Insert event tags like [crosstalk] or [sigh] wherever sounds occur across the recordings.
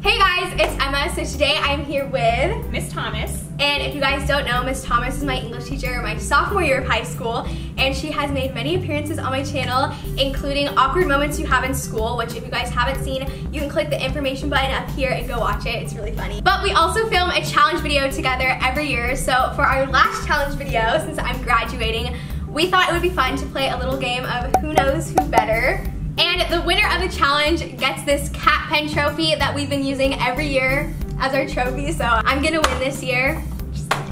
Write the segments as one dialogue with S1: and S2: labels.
S1: Hey guys, it's Emma. So today I'm here with,
S2: Miss Thomas.
S1: and if you guys don't know, Miss Thomas is my English teacher my sophomore year of high school, and she has made many appearances on my channel, including awkward moments you have in school, which if you guys haven't seen, you can click the information button up here and go watch it. It's really funny. But we also film a challenge video together every year. So for our last challenge video, since I'm graduating, we thought it would be fun to play a little game of who knows who better. And the winner of the challenge gets this cat pen trophy that we've been using every year as our trophy. So I'm gonna win this year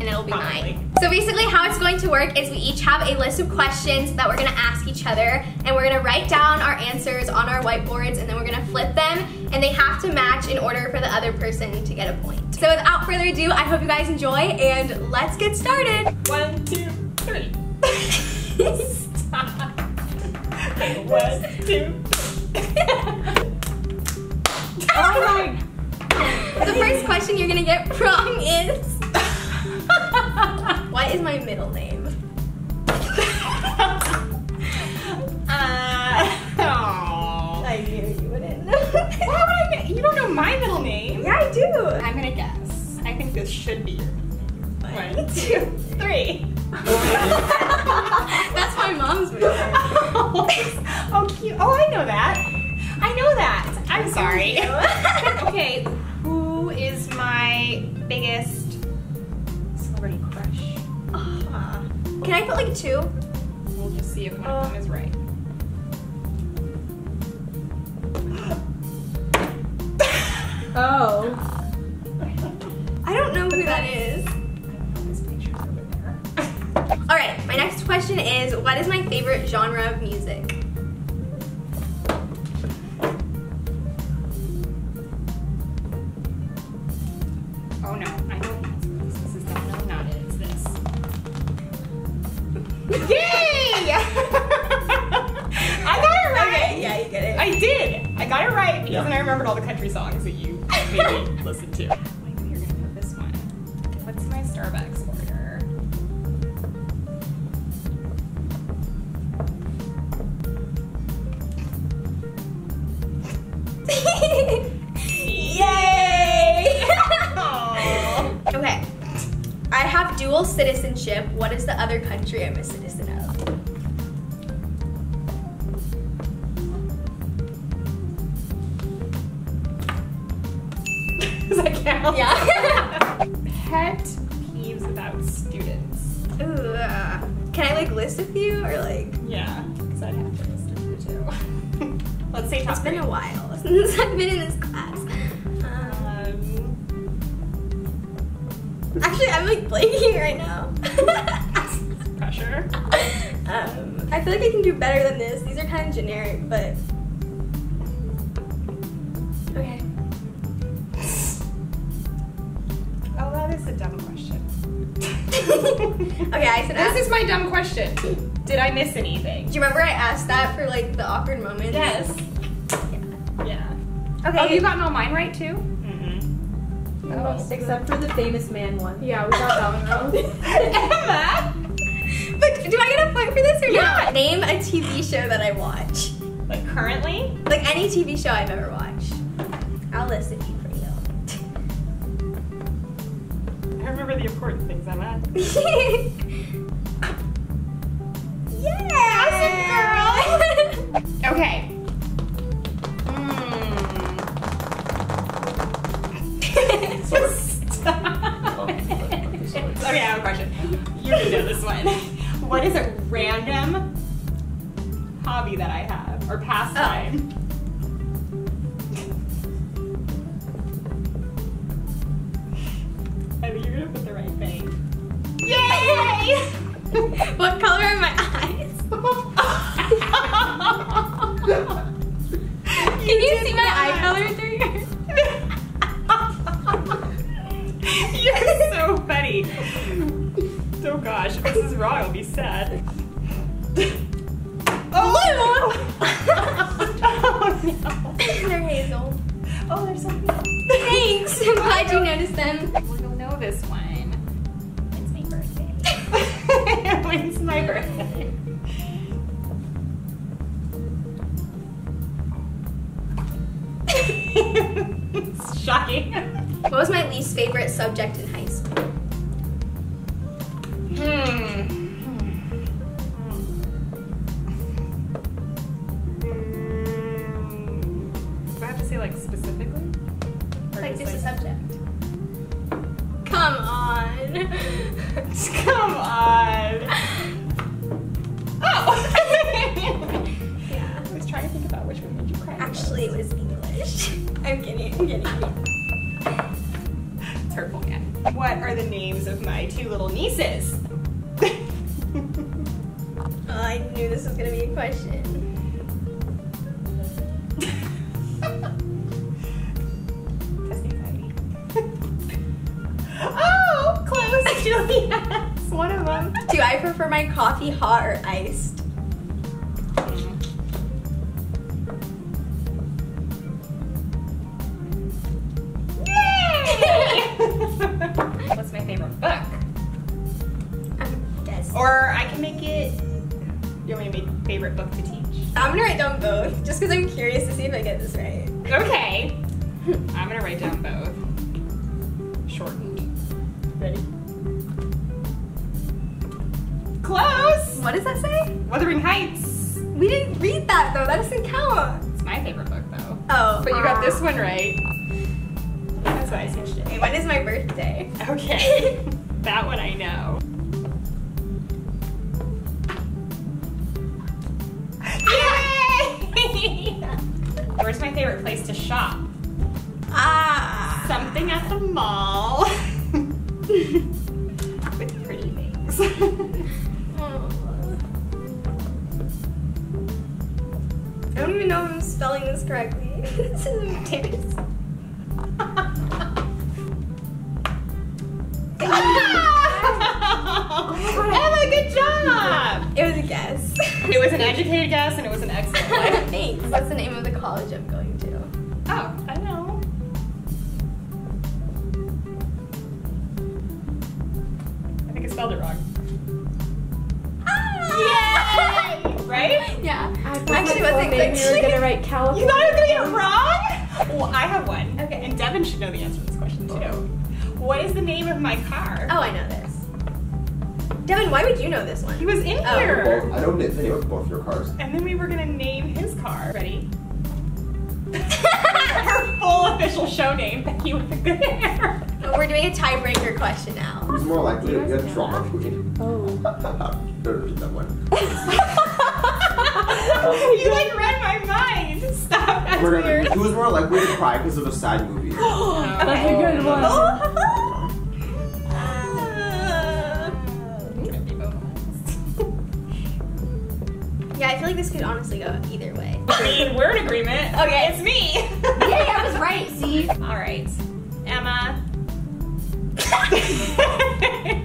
S1: and it'll be
S2: Probably.
S1: mine. So basically how it's going to work is we each have a list of questions that we're gonna ask each other and we're gonna write down our answers on our whiteboards and then we're gonna flip them and they have to match in order for the other person to get a point. So without further ado, I hope you guys enjoy and let's get started.
S2: One, two, three. [laughs] [laughs] One, two. oh [laughs] my.
S1: The first question you're gonna get wrong is, [laughs] what is my middle name? [laughs]
S2: Uh, oh.
S1: I knew you wouldn't.
S2: Why would I? You don't know my middle name.
S1: yeah, I do.
S2: I'm gonna guess. I think this should be your
S1: one,
S2: two, three. Know that. I know that. I'm sorry. [laughs] okay, who is my biggest celebrity crush? Uh,
S1: Can I put like two?
S2: we'll just see if one of them is right. [laughs]
S3: Oh.
S1: I don't know who that is.
S2: This picture's over there. [laughs]
S1: All right, my next question is, what is my favorite genre of music?
S2: I did. I got it right because then I remembered all the country songs that you maybe [laughs] listened to. Like, you're gonna put this one. What's my Starbucks order? [laughs]
S1: Yay! [laughs] Okay, I have dual citizenship. What is the other country I'm a citizen of? [laughs] Yeah.
S2: Pet peeves about students.
S1: Ooh, uh, can I like list a few or like?
S2: Yeah, because I'd have to list a few too. [laughs] Let's say top
S1: It's been a while [laughs] since I've been in this class. Um, actually, I'm like blanking right now.
S2: pressure.
S1: um, I feel like I can do better than this. These are kind of generic, but
S2: a dumb question. [laughs]
S1: okay, I said.
S2: This is my dumb question. Did I miss anything?
S1: Do you remember I asked that for like the awkward moments?
S2: Yes. Yeah.
S1: Okay.
S2: Oh, you gotten all mine right too? Mm-hmm.
S3: Oh, except for the famous man one.
S2: Yeah, we got that one wrong. [laughs] Emma!
S1: but do I get a point for this or
S2: Yeah.
S1: not? Name a TV show that I watch.
S2: Like currently?
S1: Like any TV show I've ever watched. I'll list a few for you.
S2: I remember the important things, Emma. [laughs]
S1: yeah! [laughs]
S2: Okay. Hmm. [laughs] okay, I have a question. You can know this one. What is a random hobby that I have or pastime? I
S1: what color are my eyes? [laughs] Can you, see my eye color through here? [laughs]
S2: You're so funny. Oh gosh, if this is wrong, I'll be sad. Oh! [laughs] oh no.
S1: They're hazel.
S2: Oh, there's something.
S1: Thanks. I'm glad you noticed them.
S2: Shocking.
S1: What was my least favorite subject in high school?
S2: Hmm. Do I have to say like specifically? Or
S1: Like just a
S2: like-
S1: subject. Come on. [laughs]
S2: Come on.
S1: Actually, it was English. [laughs] I'm kidding. I'm kidding.
S2: It's hurtful, yeah. What are the names of my two little nieces?
S1: Oh, [laughs] I knew this was gonna be a question. [laughs]
S2: Oh, close, Juliet. One of them.
S1: Do I prefer my coffee hot or iced?
S2: Or I can make it. You want me to make favorite book to teach?
S1: I'm gonna write down both, just because I'm curious to see if I get this right.
S2: Okay. [laughs] I'm gonna write down both. Shortened. Ready? Close!
S1: What does that say?
S2: Wuthering Heights.
S1: We didn't read that though. That doesn't count.
S2: It's my favorite book though.
S1: Oh.
S2: But you got uh. this one right. That's why I switched it.
S1: When is my birthday?
S2: Okay. [laughs] that one I know. Where's my favorite place to shop?
S1: Ah.
S2: Something at the mall. [laughs] With pretty things. [laughs]
S1: I don't even know if I'm spelling this correctly. this is embarrassing. It was
S2: an educated guess and it was an excellent [laughs] one.
S1: Thanks. What's the name of the college I'm going to?
S2: Oh, I know. I think I spelled it wrong.
S1: Ah!
S2: Yay! Right?
S1: Yeah.
S3: I
S1: Actually,
S3: my
S1: wasn't
S3: maybe
S1: good.
S3: you were gonna write California.
S2: You thought I was gonna get it wrong? Well, I have one.
S1: Okay.
S2: And Devin should know the answer to this question too. What is the name of my car?
S1: Oh, I know this. Devin, why would you know this one?
S2: He was in
S1: Oh.
S2: here.
S4: Both, I know the name of both your cars.
S2: And then we were gonna name his car. Ready? [laughs] Her full official show name, Becky with the good hair.
S1: We're doing a tiebreaker question now.
S4: Who's more likely to be a
S3: guys
S4: drama
S3: know
S4: queen?
S3: Oh. [laughs]
S4: Don't that one. [laughs]
S2: you like read my mind. Stop. That's
S4: We're gonna,
S2: weird.
S4: who's more likely to cry because of a sad movie? [gasps]
S3: That's a good one.
S1: Oh. Like this could honestly go either way.
S2: I mean, we're in agreement.
S1: Okay.
S2: It's me. [laughs]
S3: Yay, I was right, see?
S2: All right. Emma. [laughs]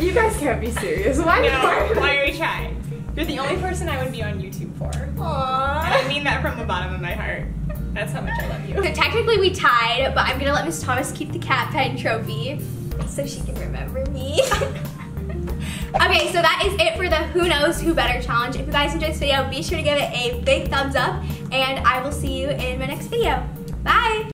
S3: You guys can't be serious. Why
S2: no, why do we try? You're the only person I would be on YouTube for. And I mean that from the bottom of my heart. That's how much I love you.
S1: So technically we tied, but I'm gonna let Miss Thomas keep the cat pen trophy so she can remember me. [laughs] okay, so that is it for the Who Knows Who Better challenge. If you guys enjoyed this video, be sure to give it a big thumbs up, and I will see you in my next video. Bye!